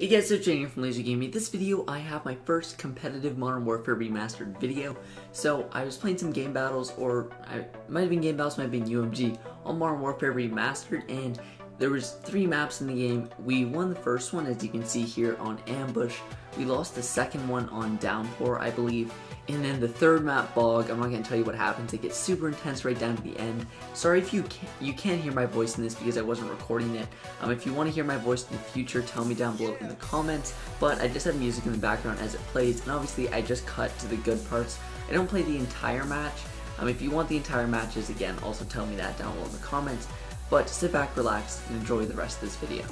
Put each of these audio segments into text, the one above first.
Hey guys, it's Shane from Laser Gaming. This video, I have my first competitive Modern Warfare Remastered video. So, I was playing some game battles, or I might have been game battles, might have been UMG, on Modern Warfare Remastered, and there was three maps in the game. We won the first one, as you can see here, on Ambush. We lost the second one on Downpour, I believe, and then the third map, Bog, I'm not going to tell you what happens. It gets super intense right down to the end. Sorry if you can't, you can't hear my voice in this because I wasn't recording it. Um, if you want to hear my voice in the future, tell me down below in the comments. But I just have music in the background as it plays, and obviously I just cut to the good parts. I don't play the entire match. Um, if you want the entire matches, again, also tell me that down below in the comments. But sit back, relax, and enjoy the rest of this video.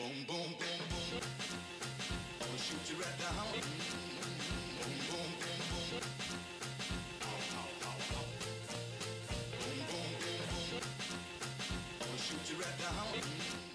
Boom, boom, boom, boom. I'ma shoot you right down. Boom, boom, boom, boom. Ow, ow, ow, ow. Boom, boom, boom, boom. I'ma shoot you right down.